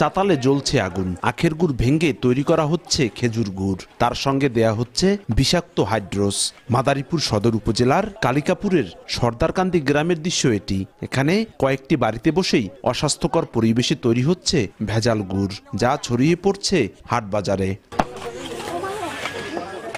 চাতালে জ্বলছে আগুন। আখের গুড় ভেঙে তৈরি করা হচ্ছে খেজুর গুড়। তার সঙ্গে দেয়া হচ্ছে বিষাক্ত হাইড্রোস। মাদারীপুর সদর উপজেলার কালিকাপুরের সর্দারকান্দি গ্রামের দৃশ্য এটি। এখানে কয়েকটি বাড়িতে বসেই অস্বাস্থ্যকর পরিবেশে তৈরি হচ্ছে ভেজাল গুড়, যা ছড়িয়ে পড়ছে হাট বাজারে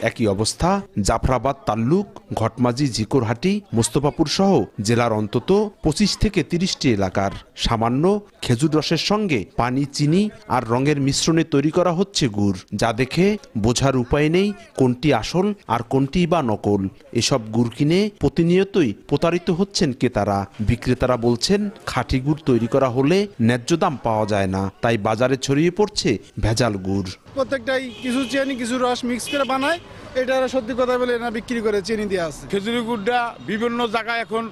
একই অবস্থা। জাফরাবাদ তাল্লুক, ঘটমাজি জিকোরহাটি মোস্তফাপুর সহ জেলার অন্তত পঁচিশ থেকে তিরিশটি এলাকার। সামান্য খেজুর রসের সঙ্গে পানি, চিনি আর রঙের মিশ্রণে তৈরি করা হচ্ছে গুড়, যা দেখে বোঝার উপায় নেই কোনটি আসল আর কোনটি বা নকল। এসব গুড় কিনে প্রতিনিয়তই প্রতারিত হচ্ছেন ক্রেতারা। বিক্রেতারা বলছেন, খাঁটি গুড় তৈরি করা হলে ন্যায্য দাম পাওয়া যায় না, তাই বাজারে ছড়িয়ে পড়ছে ভেজাল গুড়। প্রত্যেকটাই কিছু চিনি কিছু রস মিক্স করে বানায়। এটা সত্যি কথা বলে না বিক্রি করে চিনি দিয়ে আছে। খেজুরি গুড়টা বিভিন্ন জায়গায় এখন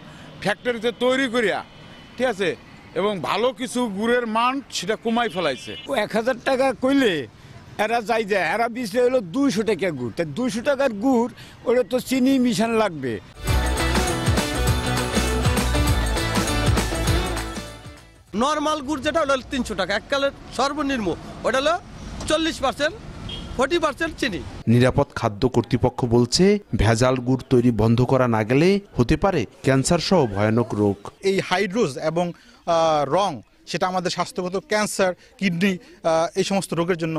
ফ্যাক্টরিতে তৈরি করিয়া ঠিক আছে? এবং ভালো কিছু গুড়ের মান সেটা কমাই ফেলাইছে। ও এক হাজার টাকা কইলে এরা যাই যায় এরা বিচলে হলো দুইশো টাকা গুড়। তা দুইশো টাকার গুড় ওটা তো চিনি মিশান লাগবে। নর্মাল গুড় যেটা ওটা হলো তিনশো টাকা এককালের সর্বনিম্ন ওটা হলো চল্লিশ পার্সেন্ট ফোর্টি পার্সেন্ট চিনি। নিরাপদ খাদ্য কর্তৃপক্ষ বলছে ভেজাল গুড় তৈরি বন্ধ করা না গেলে হতে পারে ক্যান্সার সহ ভয়ানক রোগ। এই হাইড্রোজ এবং আহ, রং সেটা আমাদের স্বাস্থ্যগত ক্যান্সার কিডনি এই সমস্ত রোগের জন্য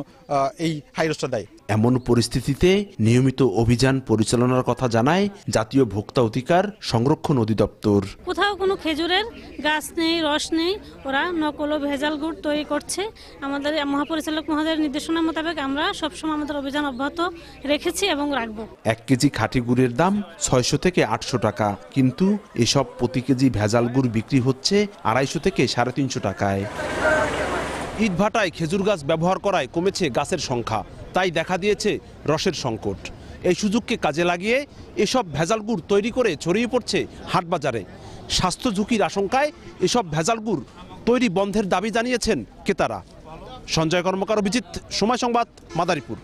এই হাইড্রোজটা দায়ী। এমন পরিস্থিতিতে নিয়মিত অভিযান পরিচালনার কথা জানায় জাতীয় ভোক্তা অধিকার সংরক্ষণ অধিদপ্তর। কোথাও কোনো খেজুরের গাছ নেই রস নেই ওরা নকল ও ভেজাল গুড় তৈরি করছে। আমাদের মহাপরিচালক মহোদয়ের নির্দেশনা মোতাবেক আমরা সবসময় আমাদের অভিযান অব্যাহত রেখেছি এবং রাখব। এক কেজি খাঁটি গুড়ের দাম ছয়শো থেকে আটশো টাকা কিন্তু এসব প্রতি কেজি ভেজাল গুড় বিক্রি হচ্ছে আড়াইশো থেকে সাড়ে তিনশো টাকায়। ইটভাটায় খেজুর গাছ ব্যবহার করায় কমেছে গাছের সংখ্যা। তাই দেখা দিয়েছে রসের সংকট। এই সুযোগকে কাজে লাগিয়ে এসব ভেজাল গুড় তৈরি করে ছড়িয়ে পড়ছে হাটবাজারে। স্বাস্থ্য ঝুঁকির আশঙ্কায় এসব ভেজাল গুড় তৈরি বন্ধের দাবি জানিয়েছেন ক্রেতারা। সঞ্জয় কর্মকার, অভিজিৎ, সময় সংবাদ, মাদারীপুর।